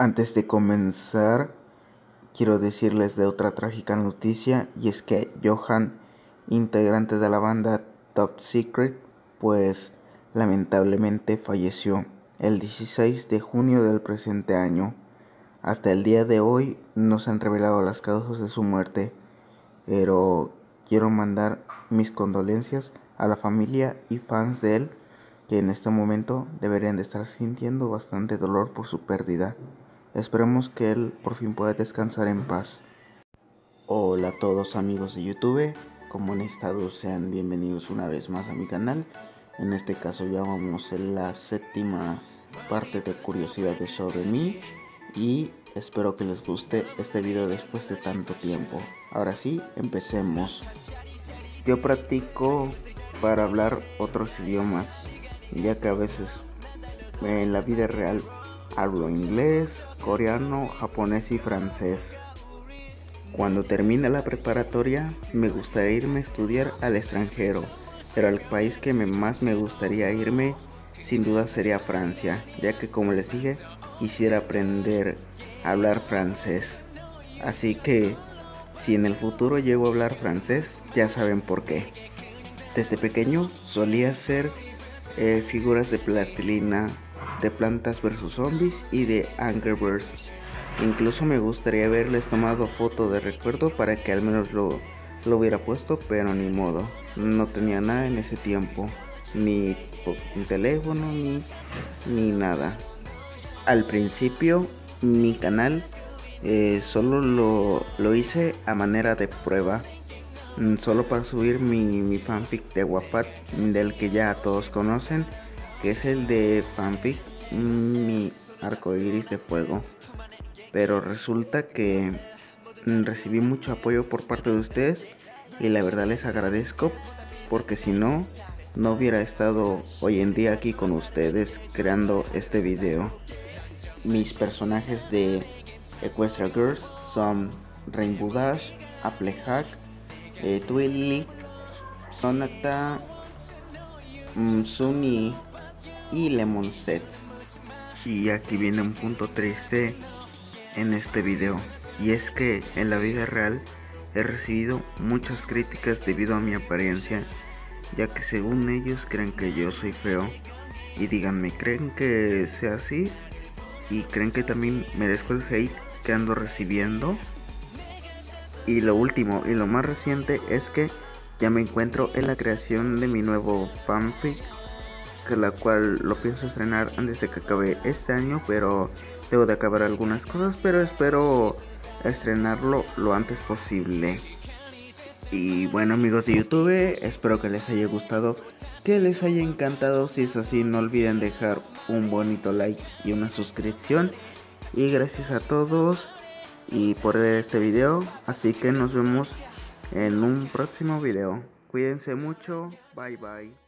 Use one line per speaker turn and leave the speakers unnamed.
Antes de comenzar, quiero decirles de otra trágica noticia y es que Johan, integrante de la banda Top Secret, pues lamentablemente falleció el 16 de junio del presente año. Hasta el día de hoy no se han revelado las causas de su muerte, pero quiero mandar mis condolencias a la familia y fans de él que en este momento deberían de estar sintiendo bastante dolor por su pérdida. Esperemos que él por fin pueda descansar en paz. Hola a todos amigos de YouTube, como han estado sean bienvenidos una vez más a mi canal. En este caso ya vamos en la séptima parte de curiosidades sobre mí y espero que les guste este video después de tanto tiempo. Ahora sí, empecemos. Yo practico para hablar otros idiomas, ya que a veces en la vida real hablo inglés, coreano, japonés y francés. Cuando termine la preparatoria me gustaría irme a estudiar al extranjero, pero el país que más me gustaría irme sin duda sería Francia, ya que como les dije quisiera aprender a hablar francés. Así que si en el futuro llego a hablar francés ya saben por qué. Desde pequeño solía hacer eh, figuras de plastilina de Plantas vs Zombies y de Angry Birds. Incluso me gustaría haberles tomado foto de recuerdo para que al menos lo, lo hubiera puesto, pero ni modo. No tenía nada en ese tiempo, ni teléfono, ni, ni nada. Al principio mi canal eh, solo lo, lo, hice a manera de prueba. Mm, solo para subir mi, mi fanfic de Wapat, del que ya todos conocen, que es el de fanfic mi arco iris de fuego. Pero resulta que mm, recibí mucho apoyo por parte de ustedes y la verdad les agradezco porque si no, no hubiera estado hoy en día aquí con ustedes creando este video. Mis personajes de Equestria Girls son Rainbow Dash, Applejack, eh, Twilly, Sonata, mm, Sunny y Lemon Set. Y aquí viene un punto triste en este video. Y es que en la vida real he recibido muchas críticas debido a mi apariencia. Ya que según ellos creen que yo soy feo. Y díganme, ¿creen que sea así? ¿Y creen que también merezco el hate que ando recibiendo? Y lo último y lo más reciente es que ya me encuentro en la creación de mi nuevo fanfic la cual lo pienso estrenar antes de que acabe este año, pero debo de acabar algunas cosas, pero espero estrenarlo lo antes posible. Y bueno amigos de YouTube, espero que les haya gustado, que les haya encantado, si es así no olviden dejar un bonito like y una suscripción. Y gracias a todos y por ver este video, así que nos vemos en un próximo video. Cuídense mucho, bye bye.